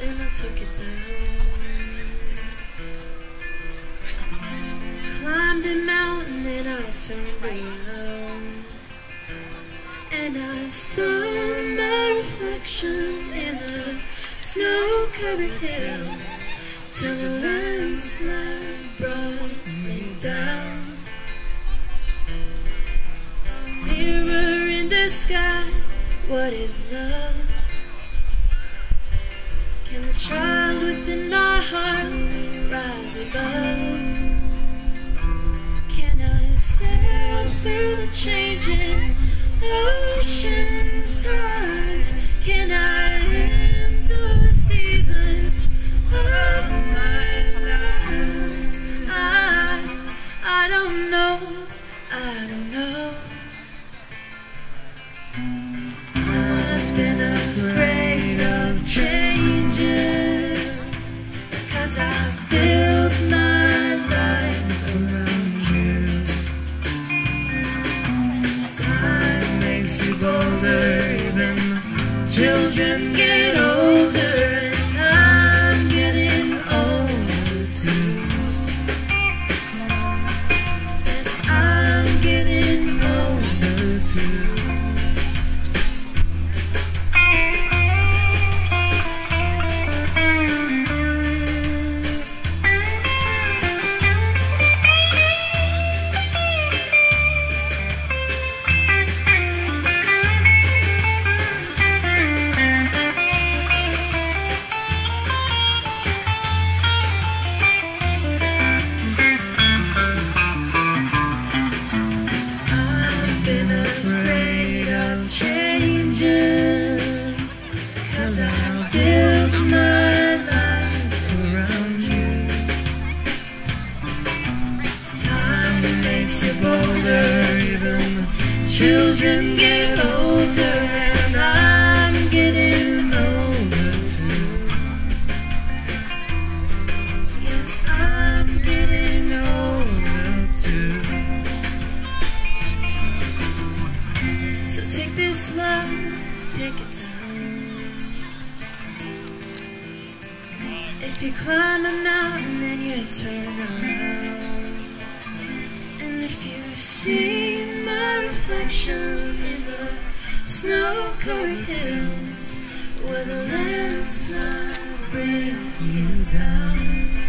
and I took it down. Climbed a mountain and I turned around. And I saw my reflection in the snow-covered hills till the landslide brought me down. Mirror in the sky, what is love? Can the child within my heart rise above? Can I sail through the changing ocean tides? Can I handle the seasons of my life? I, I don't know, I don't know. I've been afraid children get older And I'm getting older too. Yes, I'm getting older too makes you bolder Even children get older And I'm getting older too. Yes, I'm getting older too. So take this love, take it down. If you climb a mountain and you turn around, reflection in the snow-covered hills, where the landslide brings you down.